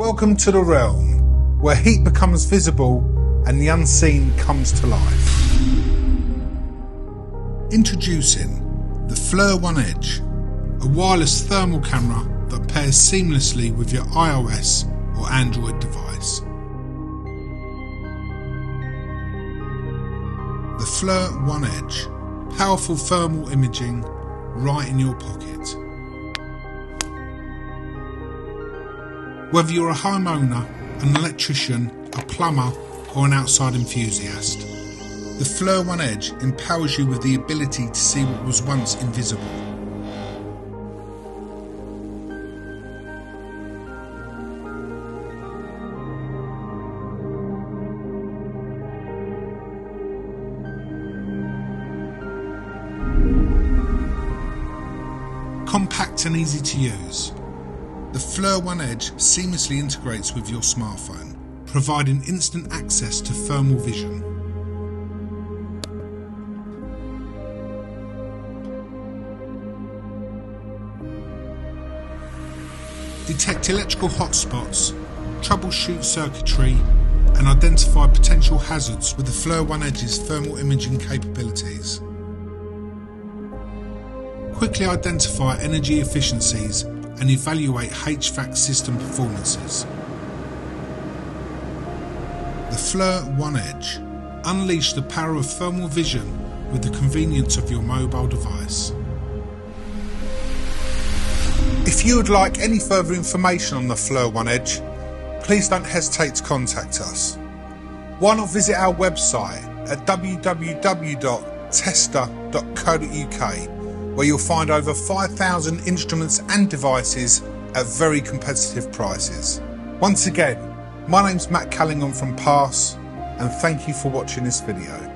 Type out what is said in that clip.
Welcome to the realm where heat becomes visible and the unseen comes to life. Introducing the FLIR One Edge, a wireless thermal camera that pairs seamlessly with your iOS or Android device. The FLIR One Edge, powerful thermal imaging right in your pocket. Whether you're a homeowner, an electrician, a plumber, or an outside enthusiast, the FLIR One Edge empowers you with the ability to see what was once invisible. Compact and easy to use, the FLIR One Edge seamlessly integrates with your smartphone, providing instant access to thermal vision. Detect electrical hotspots, troubleshoot circuitry, and identify potential hazards with the FLIR One Edge's thermal imaging capabilities. Quickly identify energy efficiencies and evaluate HVAC system performances. The FLIR One Edge. Unleash the power of thermal vision with the convenience of your mobile device. If you would like any further information on the FLIR One Edge, please don't hesitate to contact us. Why not visit our website at www.tester.co.uk where you'll find over 5,000 instruments and devices at very competitive prices. Once again, my name's Matt Callingham from Pass and thank you for watching this video.